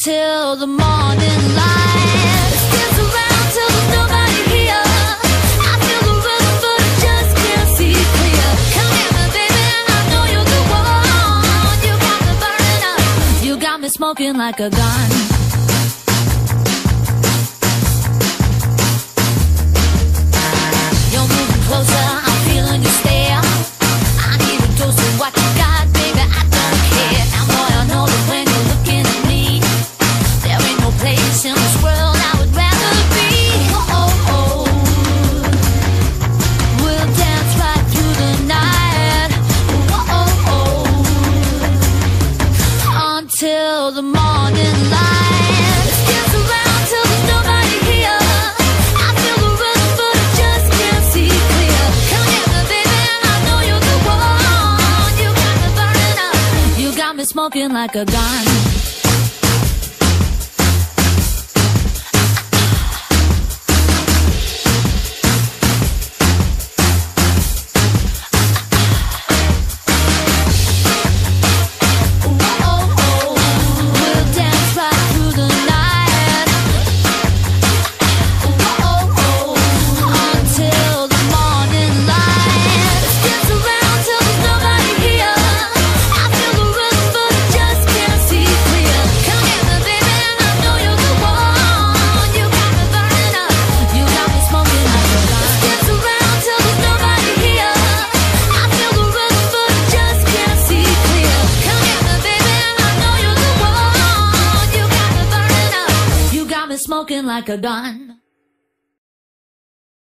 till the morning light. It spins around till there's nobody here. I feel the rhythm, but I just can't see clear. Come here, my baby, I know you're the one. You got me burning up, you got me smoking like a gun. be smoking like a gun. I've been smoking like a gun.